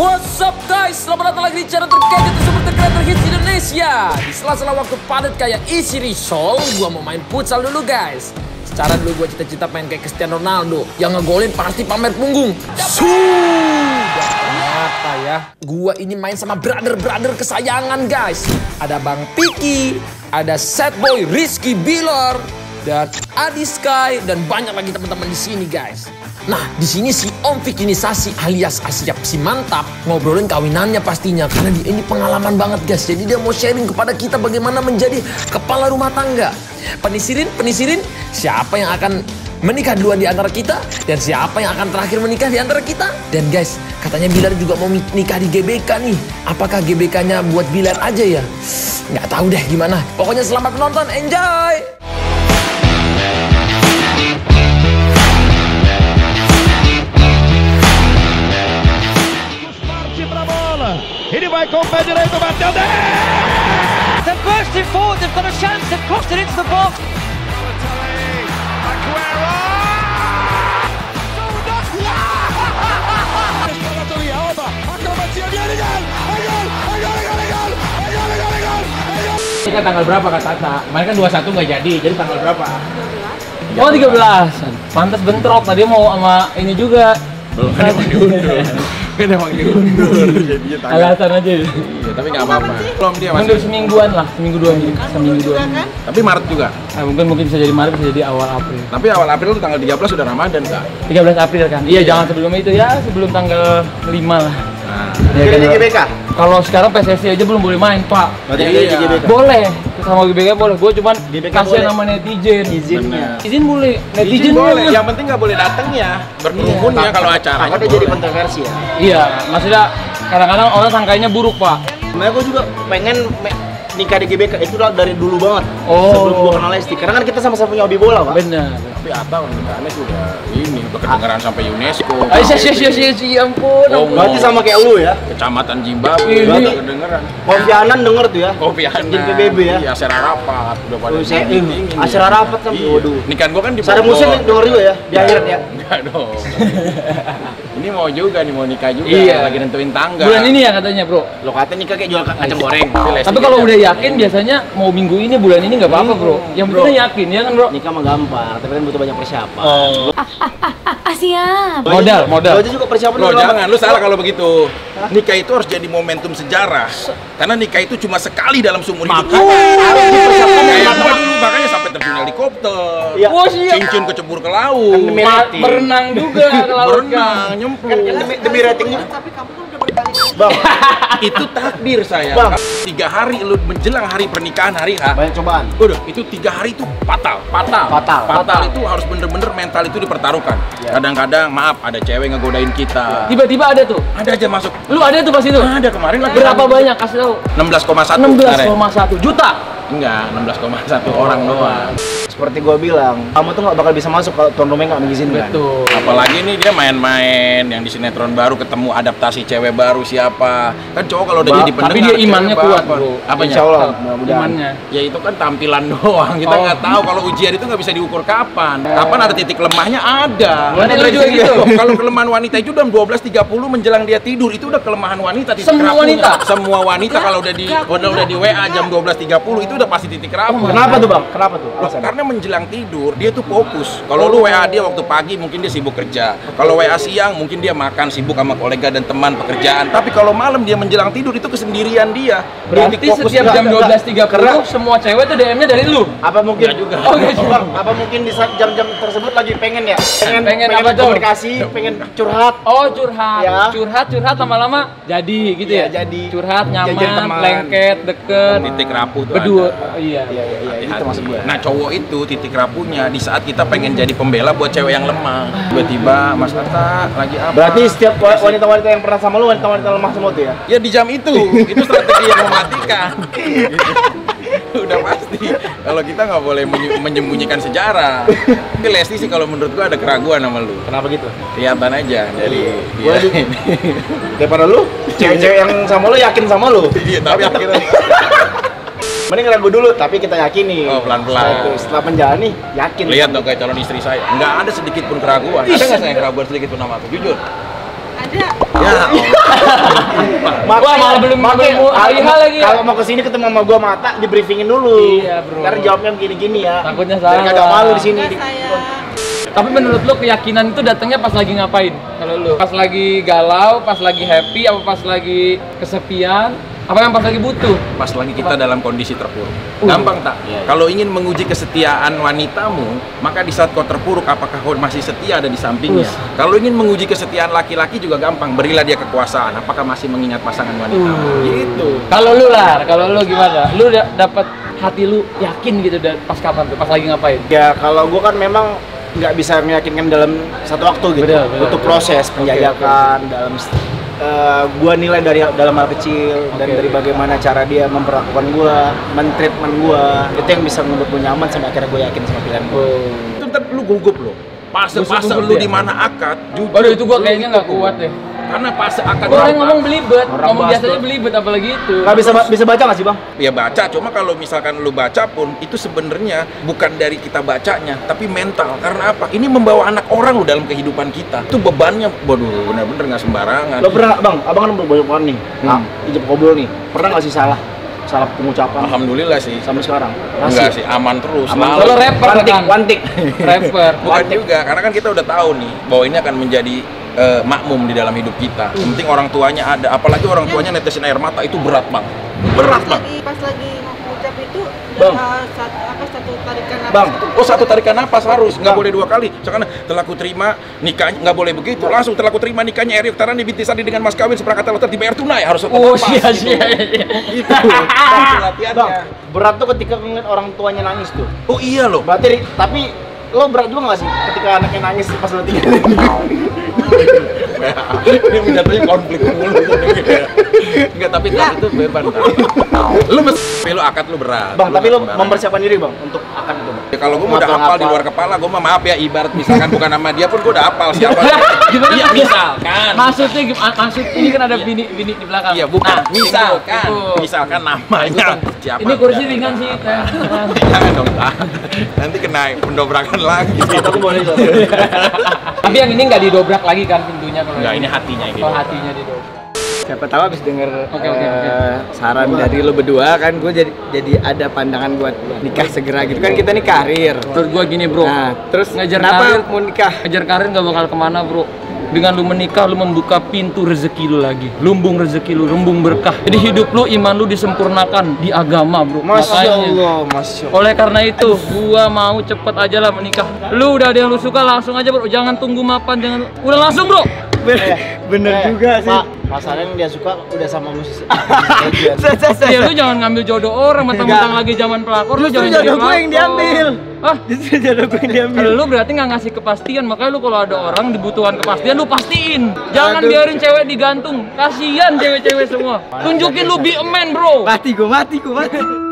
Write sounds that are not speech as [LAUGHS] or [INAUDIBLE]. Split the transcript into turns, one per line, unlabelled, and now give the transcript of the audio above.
What's up guys, selamat datang lagi di channel terkejut super terkeren terhits Indonesia. Di sela-sela waktu padat kayak isi risol, gua mau main futsal dulu guys. Secara dulu gua cita-cita pengen kayak Cristiano Ronaldo. Yang ngegolin pasti pamer punggung. Sudah ternyata ya Gua ini main sama brother-brother kesayangan guys. Ada Bang Piki, ada Sad Boy Rizky Bilor dan Adi Sky dan banyak lagi teman-teman di sini guys. Nah, di sini si Om Vikinisasi alias Asyap si mantap ngobrolin kawinannya pastinya karena dia ini pengalaman banget guys. Jadi dia mau sharing kepada kita bagaimana menjadi kepala rumah tangga. Penisirin, penisirin, siapa yang akan menikah duluan di antara kita dan siapa yang akan terakhir menikah di antara kita. Dan guys, katanya Bilar juga mau nikah di GBK nih. Apakah GBK-nya buat Bilar aja ya? Nggak tahu deh gimana. Pokoknya selamat menonton, enjoy!
Bola. Ele vai com o pé direito, bateu dentro.
They're bursting forward, they've got a chance, they've crossed it into the box.
Kan tanggal berapa kata Tata? Kemarin kan 21 nggak jadi, jadi tanggal berapa?
Oh 13 Pantas bentrok tadi mau sama ini juga
Belum kan diundur. [LAUGHS] kan emang. Jadinya tanggal.
Alasan aja
Iya, tapi nggak apa-apa. Belum dia
Mundur
masih.
semingguan lah Seminggu dua minggu Seminggu dua minggu
Tapi Maret juga.
nah, Mungkin mungkin bisa jadi Maret bisa jadi awal April
Tapi awal April tuh tanggal 13 sudah Ramadan kak.
13 April kan Iya jangan sebelum itu ya Sebelum tanggal 5 lah
Nah,
Ya,
GBK?
Kalau sekarang PSSI aja belum boleh main pak
Berarti
Iya.
GBK?
Boleh sama GBK boleh Gue cuman
GBK
kasihan
boleh.
sama netizen
Izinnya.
Izin boleh Netizen
izin boleh. Yang penting nggak boleh datang ya. Berkerumun ya kalau acaranya.
Takutnya jadi kontroversi ya.
Iya maksudnya kadang-kadang orang sangkainya buruk pak
Sebenarnya gue juga pengen me- nikah di GBK itu dari dulu banget.
Oh.
Sebelum gue kenal Lesti. Karena kan kita sama-sama punya hobi bola, Pak.
Benar
Tapi Atta pernikahannya sudah ini udah kedengeran sampai UNESCO.
Ayo, sih, sih, sih, sih, sih, ampun,
Oh.
Berarti sama kayak lu ya.
Kecamatan
Ini-
udah kedengeran.
Konfianan denger tuh ya.
Kopi Ana.
Sekjen PBB ya.
Iya, Sera Rapat udah pada
Oh, acara rapat kan,
Iya.
waduh.
Nikahan gua kan di
Sare musim denger juga ya di akhirat ya.
Enggak dong. [LAUGHS] ini mau juga nih mau nikah juga.
Iya.
Lagi nentuin tangga.
Bulan ini ya katanya bro.
Lo kata nikah kayak jual kacang goreng.
Tapi kalau udah yakin biasanya mau minggu ini bulan ini nggak apa-apa bro. Yang
Bro.
penting yakin ya kan bro.
Nikah mah gampang, tapi kan butuh banyak persiapan.
Oh.
Ah, siap.
Modal, modal.
Lo aja juga persiapan lama.
jangan, lu salah kalau begitu. Nikah itu harus jadi momentum sejarah. Karena nikah itu cuma sekali dalam seumur hidup kita.
harus dipersiapkan
makanya terjun helikopter.
Iya.
Oh siap.
Cincin kecebur ke laut.
Kan rating.
berenang juga ke laut
Berenang,
kan.
nyemplung.
Kan kan demi, demi ratingnya. Bang, [LAUGHS]
itu takdir saya.
Bang.
Tiga hari lu menjelang hari pernikahan hari H.
banyak cobaan.
Udah, itu tiga hari itu fatal, fatal,
Fatal.
fatal itu harus bener-bener mental itu dipertaruhkan.
Iya.
Kadang-kadang maaf ada cewek ngegodain kita.
Tiba-tiba ada tuh.
Ada aja masuk.
Lu ada tuh pas itu.
Ada kemarin lagi.
Berapa banyak kasih tahu?
16,1.
16,1 juta.
Enggak, 16,1 orang doang.
Seperti gua bilang, kamu tuh nggak bakal bisa masuk kalau tuan rumahnya nggak mengizinkan.
Betul.
Apalagi nih dia main-main yang di sinetron baru ketemu adaptasi cewek baru siapa. Kan cowok kalau udah
Ba-
jadi pendengar
tapi dia imannya kuat, bro.
Apanya?
Insya Allah, mudah-mudahan.
Imannya.
Ya itu kan tampilan [LAUGHS] doang. Kita
Oh.
nggak tahu kalau ujian itu nggak bisa diukur kapan. Kapan ada titik lemahnya ada.
Lu juga gitu?
kalau kelemahan wanita itu jam 12.30 menjelang dia tidur itu udah kelemahan wanita titik
Semua wanita?
Semua wanita kalau udah di udah udah di WA jam 12.30 itu udah pasti titik rapuh.
Kenapa tuh bang? Kenapa tuh? Alasannya?
karena menjelang tidur dia tuh fokus. Kalau lu WA dia waktu pagi mungkin dia sibuk kerja. Kalau WA siang mungkin dia makan sibuk sama kolega dan teman pekerjaan. Tapi kalau malam dia menjelang tidur itu kesendirian dia.
Berarti
Dia fokus
setiap jam 12.30
Karena-
semua cewek tuh DM-nya dari lu.
Apa mungkin?
Juga.
Oh, juga.
Apa mungkin di saat jam-jam tersebut lagi pengen ya? Pengen,
Pengen apa tuh?
komunikasi, pengen curhat.
Oh curhat,
Ya.
curhat, curhat lama-lama jadi gitu
Iya,
ya?
jadi.
Curhat, nyaman,
teman.
lengket, deket,
titik rapuh tuh
berdua. Oh, iya.
Iya, iya, iya, itu maksud gue.
Nah cowok itu titik rapuhnya di saat kita pengen jadi pembela buat cewek yang lemah. Tiba-tiba Mas Atta lagi apa?
Berarti setiap wa- wanita-wanita yang pernah sama lu, wanita-wanita lemah semua tuh ya?
Ya di jam itu, itu strategi yang mematikan. [LAUGHS] Udah pasti. Kalau kita nggak boleh menyembunyikan sejarah. Tapi Lesti sih kalau menurut gua ada keraguan sama lu.
Kenapa gitu?
Kelihatan aja dari
Gua
dia.
juga- [LAUGHS] Daripada lu, cewek-cewek yang sama lu yakin sama lu.
Iya, tapi akhirnya [LAUGHS]
Mending ragu dulu, tapi kita yakini.
Oh, pelan-pelan.
Setelah, setelah menjalani, yakin.
lihat dong kayak calon istri saya. Nggak ada sedikit pun keraguan. Ada nggak saya keraguan sedikit pun sama aku? Jujur.
Ada.
Ya, [LAUGHS] Allah.
Wah, malah belum
makanya
belum hari
kalau-
H lagi ya.
Kalau mau ke sini ketemu sama gua mata, di briefingin dulu.
Iya, bro.
Ntar jawabnya gini-gini ya.
Takutnya
Biar
salah.
kagak malu di sini.
Tapi menurut lu keyakinan itu datangnya pas lagi ngapain? Kalau lu pas lagi galau, pas lagi happy, apa pas lagi kesepian, apa yang pas lagi butuh?
pas lagi kita dalam kondisi terpuruk.
Uh.
Gampang tak?
Iya, iya.
Kalau ingin menguji kesetiaan wanitamu, maka di saat kau terpuruk apakah kau masih setia ada di sampingnya?
Us.
Kalau ingin menguji kesetiaan laki-laki juga gampang, berilah dia kekuasaan. Apakah masih mengingat pasangan wanitamu?
Uh.
Gitu.
Kalau lu lah, kalau lu gimana? Lu da- dapat hati lu yakin gitu dan pas kapan tuh? Pas lagi ngapain?
Ya kalau gua kan memang nggak bisa meyakinkan dalam satu waktu gitu.
Benar, benar,
Butuh proses penjajakan dalam eh, gua nilai dari dalam hal kecil dan
Oke,
dari bagaimana cara dia memperlakukan gua, mentreatment gua. Itu yang bisa membuat gua nyaman sampai akhirnya gua yakin sama pilihan gua.
Oh.
Itu ntar lu gugup lo. Fase-fase
Gugup
lu
ya?
di mana akad, jujur.
Waduh itu gua kayaknya nggak kuat deh.
Karena fase akad
Orang ngomong belibet,
Orang
ngomong biasanya belibet apalagi itu.
Nggak bisa bisa baca nggak sih bang?
ya baca cuma kalau misalkan lu baca pun itu sebenarnya bukan dari kita bacanya tapi mental karena apa ini membawa anak orang lu dalam kehidupan kita itu bebannya waduh bener-bener nggak sembarangan
Lo pernah bang? Abang kan berbanyak orang nih.
Hmm.
Ah, ijab kabul nih. Pernah nggak sih salah? Salah pengucapan
alhamdulillah sih
sampai sekarang?
enggak sih aman terus
Aman.
Kalau rapper
tick,
kan?
tick. [LAUGHS]
Rapper.
bukan juga karena kan kita udah tahu nih bahwa ini akan menjadi eh, makmum di dalam hidup kita yang penting orang tuanya ada apalagi orang tuanya netesin air mata itu berat bang berat
pas
bang
lagi pas lagi mau ucap itu
Bang.
uh, satu tarikan nafas
Bang.
itu
Oh satu tarikan napas harus nggak boleh dua kali. Misalkan telah ku terima nikahnya nggak boleh begitu. Langsung telah ku terima nikahnya Eriok Tarani binti Sandi dengan mas kawin seperangkat alat dibayar tunai harus satu
Oh
napas,
sia
gitu.
sia. iya.
Itu [LAUGHS] latihannya.
Bang, berat tuh ketika ngeliat orang tuanya nangis tuh.
Oh iya loh.
Berarti, tapi lo berat juga gak sih ketika anaknya nangis pas tinggal? [LAUGHS]
Ini jatuhnya konflik mulu. Enggak tapi tapi itu beban. Tan. Lu mesti lu akad lu berat.
bang,
Lu
tapi
sembarangan.
mempersiapkan diri bang untuk akan itu bang.
Ya, kalau gue udah hafal di luar kepala, gue mah maaf ya ibarat misalkan bukan nama dia pun gue udah hafal siapa.
Gimana?
Iya misalkan.
Maksudnya gimana? Maksud ini kan ada bini bini di belakang.
Iya bukan.
Nah,
misalkan,
itu.
misalkan namanya siapa?
Ini kursi ringan sih.
Jangan dong. Nanti kena pendobrakan lagi.
Aku boleh. [LAUGHS]
Tapi yang ini nggak didobrak lagi kan pintunya kalau
Enggak, ini hatinya ini.
Oh hatinya didobrak.
Siapa tahu abis denger
Oke, oke,
eh,
oke.
saran dari lo berdua kan gue jadi jadi ada pandangan buat nikah segera gitu kan kita nih karir.
Menurut gua gini bro,
Nah, terus
Ngejar
kenapa
karir.
mau nikah?
kejar karir nggak bakal ke mana bro. Dengan lu menikah, lu membuka pintu rezeki lu lagi. Lumbung rezeki lu, lumbung berkah. Jadi hidup lu, iman lu disempurnakan di agama bro.
Masya
Makanya.
Allah, Masya Allah.
Oleh karena itu, gua mau cepet aja lah menikah. Lu udah ada yang lu suka langsung aja bro, jangan tunggu mapan, jangan udah langsung bro.
Bener, bener
Eh,
juga sih.
Pak, masalahnya yang dia suka udah sama musisi. [LAUGHS]
Ya lu jangan ngambil jodoh orang, mentang-mentang lagi zaman pelakor, lu jangan jadi
jodoh gue yang diambil.
Ah, [LAUGHS]
Justru jodoh gue yang diambil.
lu berarti nggak ngasih kepastian, makanya lu kalau ada orang dibutuhkan kepastian, lu pastiin. Jangan
Aduh.
biarin cewek digantung, kasihan cewek-cewek semua. Tunjukin lu be a man bro.
Mati gue, mati gue, mati.